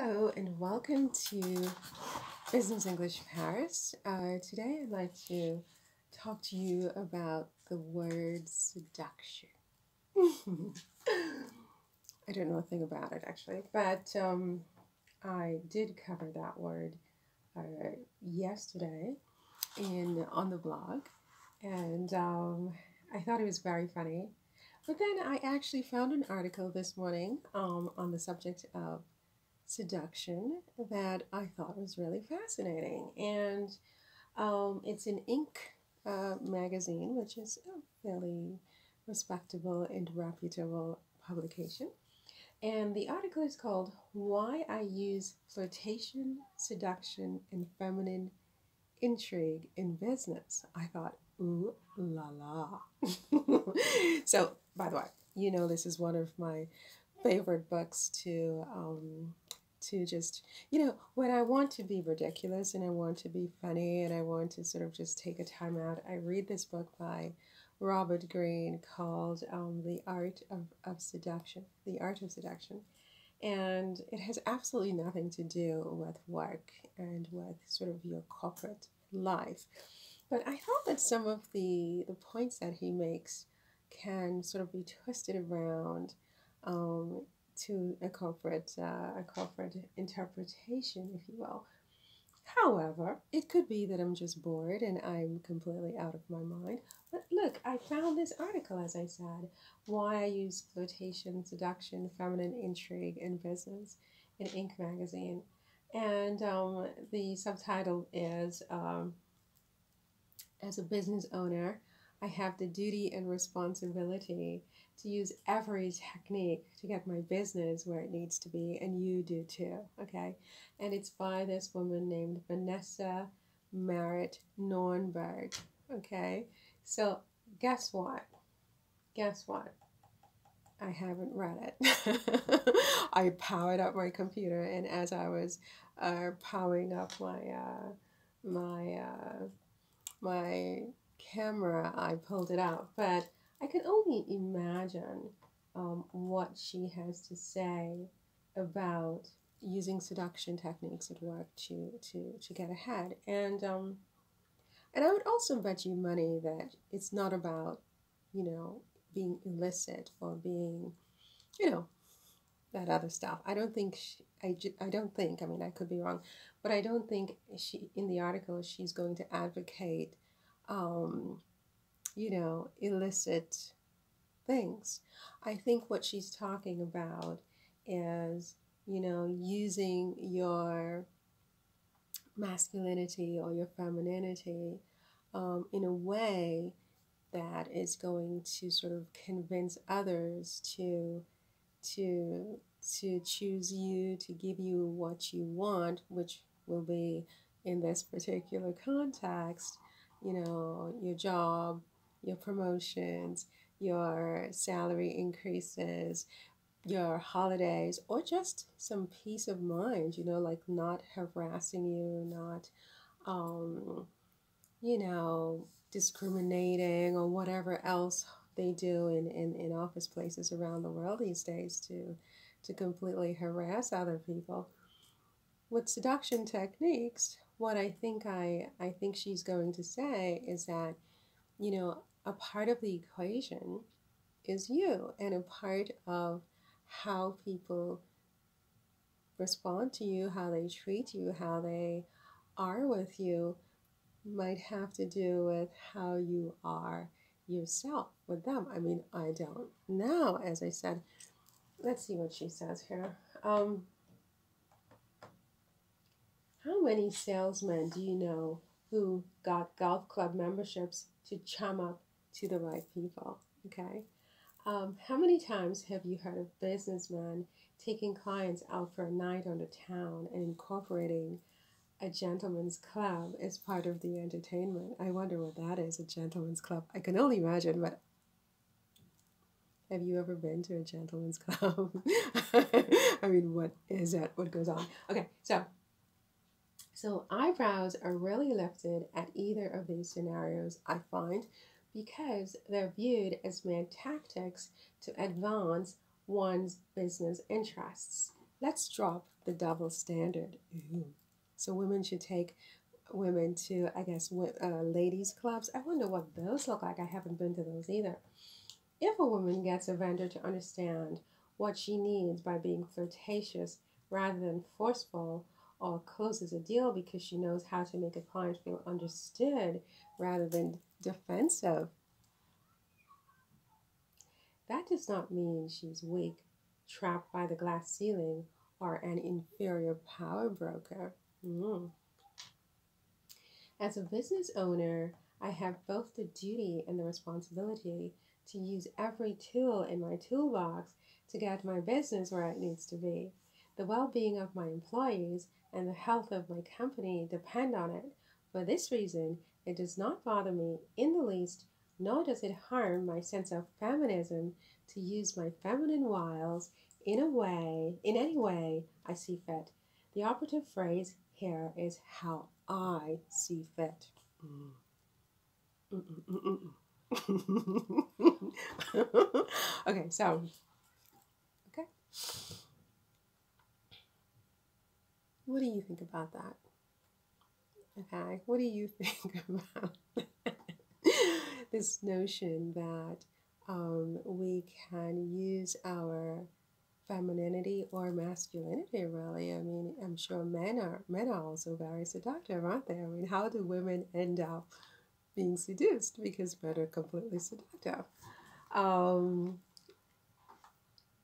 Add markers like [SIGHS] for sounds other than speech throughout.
Hello and welcome to Business English Paris. Uh, today I'd like to talk to you about the word seduction. [LAUGHS] I don't know a thing about it actually, but um, I did cover that word uh, yesterday in on the blog, and um, I thought it was very funny. But then I actually found an article this morning um, on the subject of seduction that I thought was really fascinating. And um, it's an Inc Uh, magazine, which is a fairly respectable and reputable publication. And the article is called Why I Use Flirtation, Seduction, and Feminine Intrigue in Business. I thought, ooh la la. [LAUGHS] so, by the way, you know this is one of my favorite books to um, to just you know when I want to be ridiculous and I want to be funny and I want to sort of just take a time out. I read this book by Robert Greene called um, The Art of, of Seduction. The Art of Seduction. And it has absolutely nothing to do with work and with sort of your corporate life. But I thought that some of the, the points that he makes can sort of be twisted around um, to a corporate uh, a corporate interpretation, if you will. However, it could be that I'm just bored and I'm completely out of my mind. But look, I found this article, as I said, why I use flirtation, seduction, feminine intrigue in business in Inc. magazine. And um, the subtitle is um, As a business owner, I have the duty and responsibility to use every technique to get my business where it needs to be, and you do too, okay? And it's by this woman named Vanessa Merit Nornberg, okay? So, guess what? Guess what? I haven't read it. [LAUGHS] I powered up my computer, and as I was uh, powering up my uh, my uh, my camera, I pulled it out. But I can only imagine um, what she has to say about using seduction techniques at work to to to get ahead. And um, and I would also bet you money that it's not about you know being illicit or being you know that other stuff. I don't think she, I, I don't think I mean I could be wrong, but I don't think she in the article she's going to advocate um, you know, illicit things. I think what she's talking about is, you know, using your masculinity or your femininity um, in a way that is going to sort of convince others to to to choose you to give you what you want which will be in this particular context you know, your job, your promotions, your salary increases, your holidays, or just some peace of mind, you know, like not harassing you, not, um, you know, discriminating or whatever else they do in, in, in office places around the world these days to, to completely harass other people. With seduction techniques, what I think I I think she's going to say is that, you know, a part of the equation is you, and a part of how people respond to you, how they treat you, how they are with you, might have to do with how you are yourself with them. I mean, I don't know. As I said, let's see what she says here. Um, how many salesmen do you know who got golf club memberships to chum up to the right people? Okay. Um, how many times have you heard of businessmen taking clients out for a night on the town and incorporating a gentleman's club as part of the entertainment? I wonder what that is, a gentleman's club. I can only imagine, but have you ever been to a gentleman's [LAUGHS] club? [LAUGHS] I mean, what is that? What goes on? Okay, so so eyebrows are really lifted at either of these scenarios, I find, because they're viewed as mere tactics to advance one's business interests. Let's drop the double standard. Ooh. So women should take women to, I guess, uh, ladies' clubs. I wonder what those look like. I haven't been to those either. If a woman gets a vendor to understand what she needs by being flirtatious rather than forceful, or closes a deal because she knows how to make a client feel understood rather than defensive, that does not mean she's weak, trapped by the glass ceiling, or an inferior power broker. Mm. As a business owner, I have both the duty and the responsibility to use every tool in my toolbox to get my business where it needs to be. The well being of my employees and the health of my company depend on it. For this reason, it does not bother me in the least, nor does it harm my sense of feminism to use my feminine wiles in a way, in any way I see fit. The operative phrase here is how I see fit. Mm. mm, mm, mm [LAUGHS] okay, so, okay. What do you think about that? Okay, what do you [LAUGHS] think about [LAUGHS] this notion that um, we can use our femininity or masculinity really? I mean i'm sure men are men are also very seductive aren't they? I mean how do women end up being seduced because men are completely seductive? Um,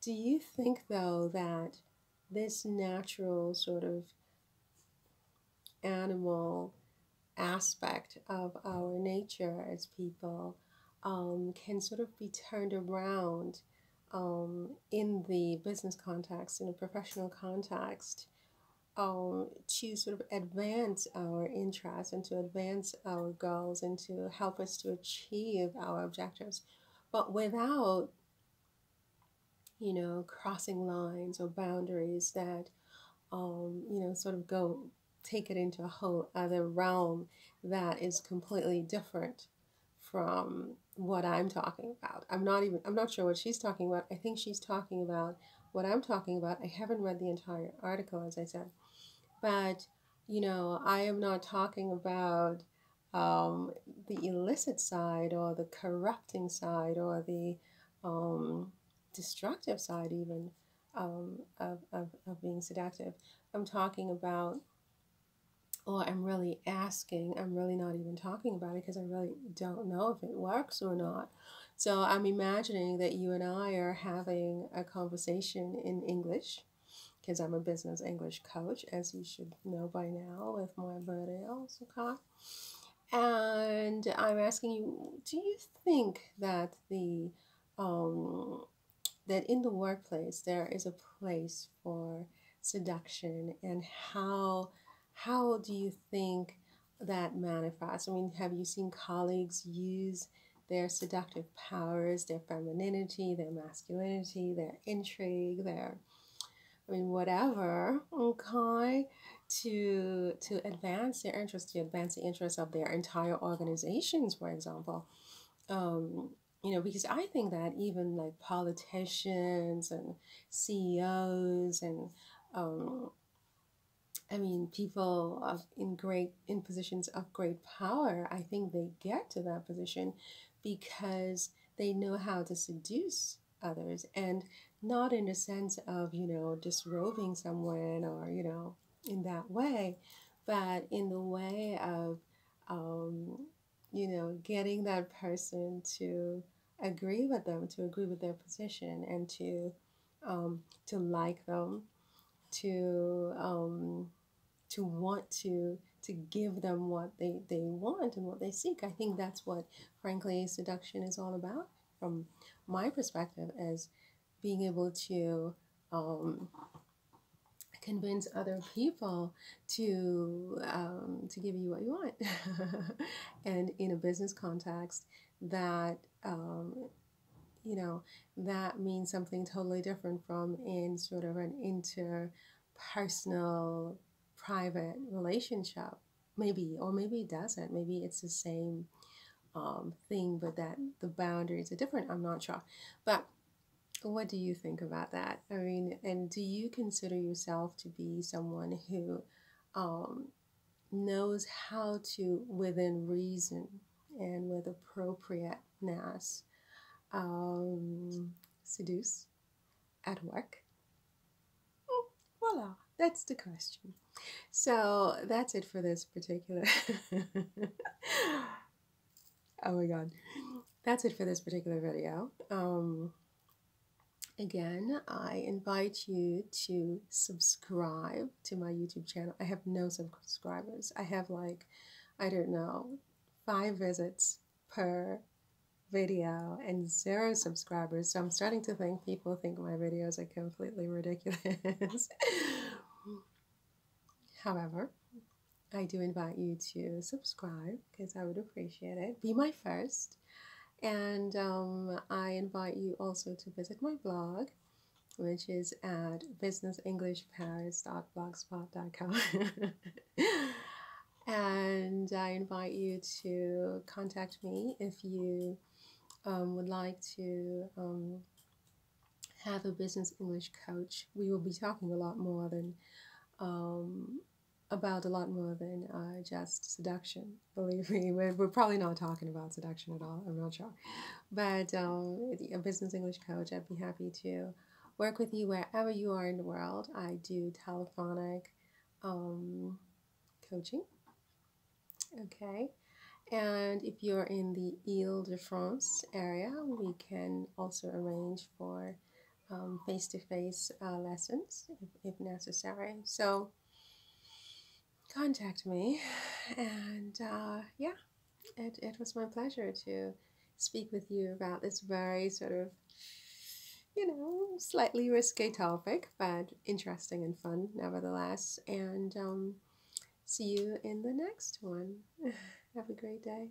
do you think though that this natural sort of animal aspect of our nature as people um, can sort of be turned around um, in the business context, in a professional context, um, to sort of advance our interests and to advance our goals and to help us to achieve our objectives, but without, you know, crossing lines or boundaries that, um, you know, sort of go take it into a whole other realm that is completely different from what I'm talking about. I'm not even I'm not sure what she's talking about. I think she's talking about what I'm talking about. I haven't read the entire article as I said. But, you know, I am not talking about um, the illicit side or the corrupting side or the um, destructive side even um, of, of, of being seductive. I'm talking about or I'm really asking, I'm really not even talking about it because I really don't know if it works or not. So I'm imagining that you and I are having a conversation in English because I'm a business English coach, as you should know by now with my videos, okay? And I'm asking you, do you think that the um, that in the workplace there is a place for seduction and how how do you think that manifests? I mean, have you seen colleagues use their seductive powers, their femininity, their masculinity, their intrigue, their I mean whatever, okay, to to advance their interests, to advance the interests of their entire organizations, for example. Um, you know, because I think that even like politicians and CEOs and um, I mean, people of, in great in positions of great power, I think they get to that position because they know how to seduce others, and not in the sense of you know disrobing someone or you know in that way, but in the way of um, you know getting that person to agree with them, to agree with their position, and to um, to like them, to um, to want to to give them what they, they want and what they seek. I think that's what, frankly, seduction is all about from my perspective as being able to um, convince other people to um, to give you what you want. [LAUGHS] and in a business context, that um, you know that means something totally different from in sort of an interpersonal private relationship. Maybe or maybe it doesn't. Maybe it's the same um, thing but that the boundaries are different. I'm not sure. But what do you think about that? I mean, and do you consider yourself to be someone who um, knows how to, within reason and with appropriateness, um, seduce at work? Hmm, voila, that's the question. So that's it for this particular. [LAUGHS] oh my god, that's it for this particular video. Um, again, I invite you to subscribe to my YouTube channel. I have no subscribers. I have like, I don't know, five visits per video and zero subscribers. So I'm starting to think people think my videos are completely ridiculous. However, I do invite you to subscribe because I would appreciate it. Be my first. And um, I invite you also to visit my blog, which is at businessenglishparis.blogspot.com. [LAUGHS] and I invite you to contact me if you um, would like to um, have a business English coach. We will be talking a lot more than um, about a lot more than uh, just seduction. Believe me, we're, we're, probably not talking about seduction at all. I'm not sure. But um, a business English coach, I'd be happy to work with you wherever you are in the world. I do telephonic um, coaching. Okay. And if you're in the Ile de France area, we can also arrange for face to face lessons if, if necessary. So, contact me. [SIGHS] And uh, yeah, it, it was my pleasure to speak with you about this very sort of, you know, slightly risky topic, but interesting and fun nevertheless. And um, see you in the next one. [SIGHS] Have a great day.